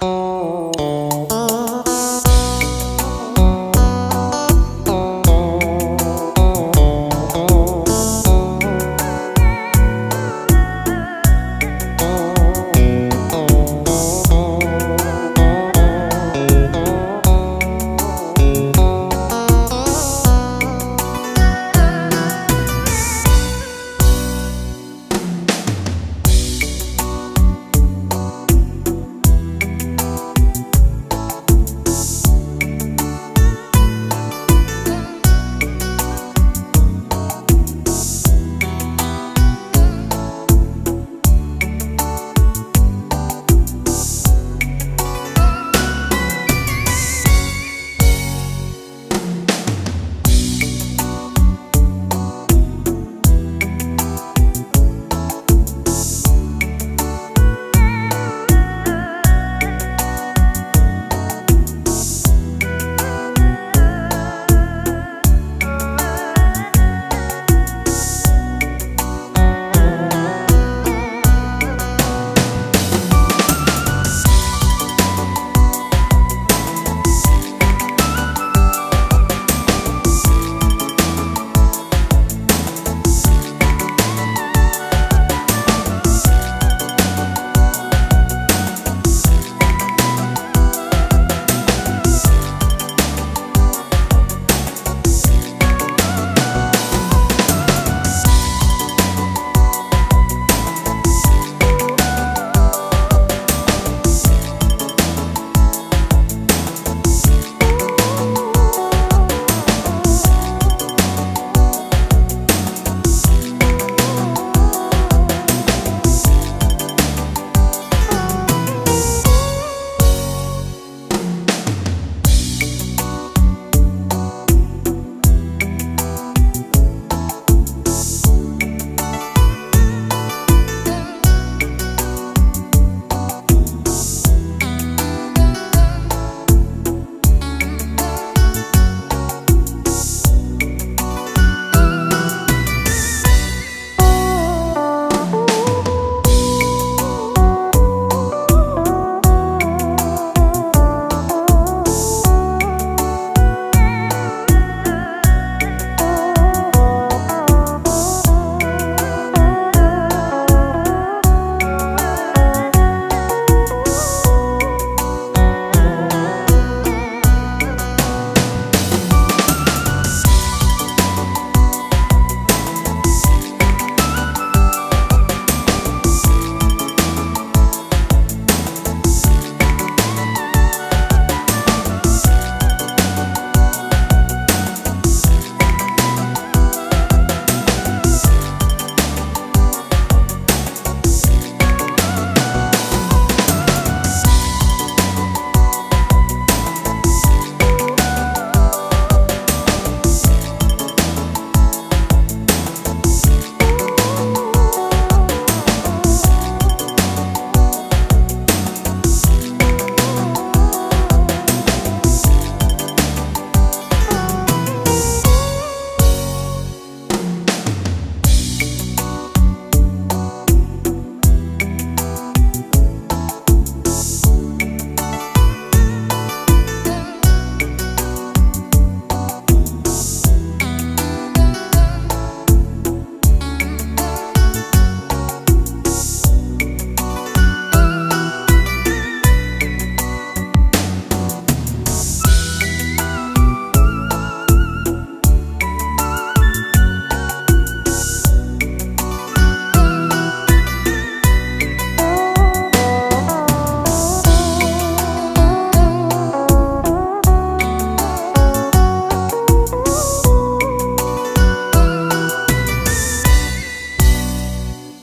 Música